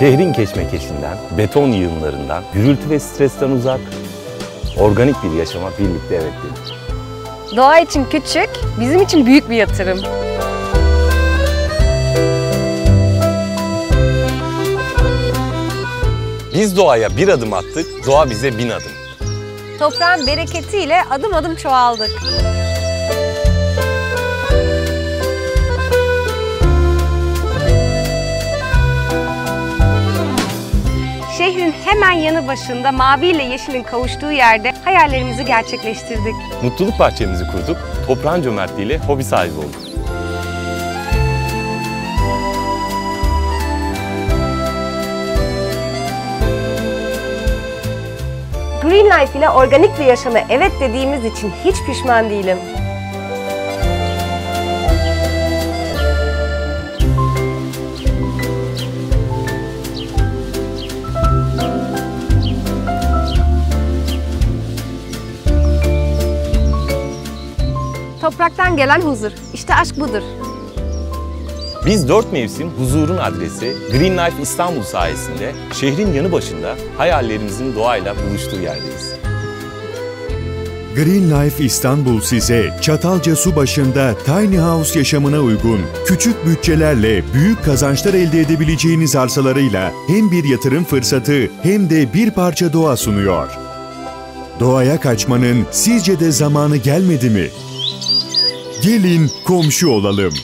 Şehrin keşmekeşinden, beton yığınlarından, gürültü ve stresten uzak, organik bir yaşama birlikte evet dedik. Doğa için küçük, bizim için büyük bir yatırım. Biz doğaya bir adım attık, doğa bize bin adım. Toprağın bereketiyle adım adım çoğaldık. Şehrin hemen yanı başında mavi ile yeşilin kavuştuğu yerde hayallerimizi gerçekleştirdik. Mutluluk bahçemizi kurduk, toprağın cömertliğiyle hobi sahibi olduk. Green Life ile organik bir yaşama evet dediğimiz için hiç pişman değilim. Topraktan gelen huzur. İşte aşk budur. Biz dört mevsim huzurun adresi Green Life İstanbul sayesinde şehrin yanı başında hayallerimizin doğayla buluştuğu yerdeyiz. Green Life İstanbul size Çatalca su başında tiny house yaşamına uygun, küçük bütçelerle büyük kazançlar elde edebileceğiniz arsalarıyla hem bir yatırım fırsatı hem de bir parça doğa sunuyor. Doğaya kaçmanın sizce de zamanı gelmedi mi? Gelin komşu olalım.